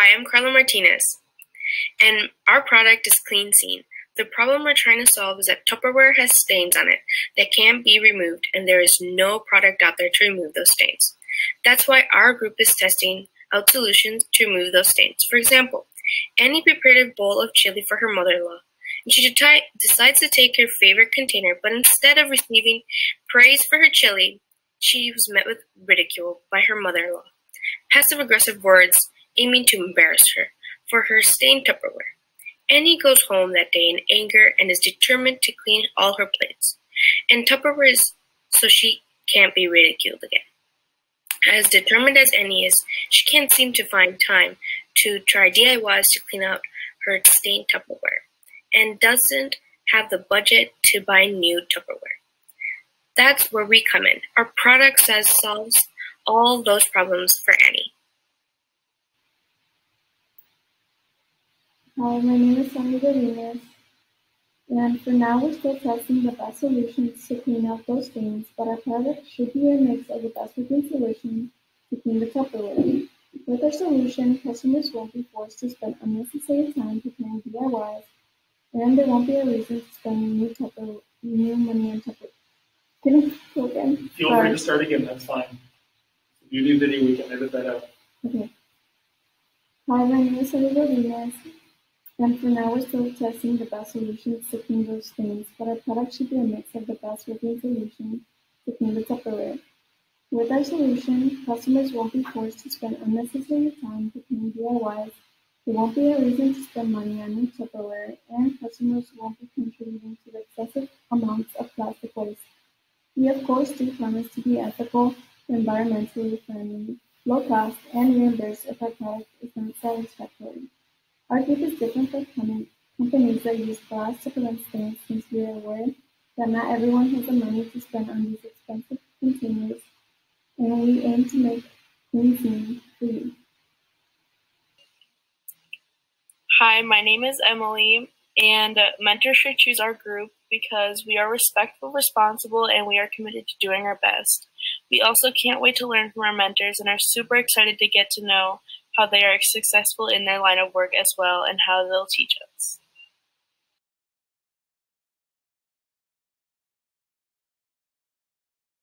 Hi, I'm Karla Martinez, and our product is Clean Scene. The problem we're trying to solve is that Tupperware has stains on it that can't be removed, and there is no product out there to remove those stains. That's why our group is testing out solutions to remove those stains. For example, Annie prepared a bowl of chili for her mother-in-law, and she decides to take her favorite container, but instead of receiving praise for her chili, she was met with ridicule by her mother-in-law. Passive-aggressive words aiming to embarrass her for her stained Tupperware. Annie goes home that day in anger and is determined to clean all her plates and Tupperware is so she can't be ridiculed again. As determined as Annie is, she can't seem to find time to try DIYs to clean out her stained Tupperware and doesn't have the budget to buy new Tupperware. That's where we come in. Our product says solves all those problems for Annie. Hi, my name is Sonia Godinez, and for now we're still testing the best solutions to clean out those stains, but our product should be a mix of the best looking solution to clean the Tupperware. With our solution, customers won't be forced to spend unnecessary time preparing DIYs, and there won't be a reason to spend new, Tupper, new money on Tupperware. Can I go again? Feel free to start again, that's fine. If you do video, we can edit that out. Okay. Hi, my name is Sonia Godinez. And for now we're still testing the best solutions to clean those stains, but our product should be a mix of the best working solution to clean the Tupperware. With our solution, customers won't be forced to spend unnecessary time preparing DIYs, there won't be a reason to spend money on new Tupperware, and customers won't be contributing to the excessive amounts of plastic waste. We of course do promise to be ethical, environmentally friendly, low cost, and reimburse if our product is not satisfactory. Our group is different from companies that use glass to prevent stains since we are aware that not everyone has the money to spend on these expensive containers, and we aim to make for you. Hi, my name is Emily, and mentors should choose our group because we are respectful, responsible, and we are committed to doing our best. We also can't wait to learn from our mentors and are super excited to get to know how they are successful in their line of work as well and how they'll teach us.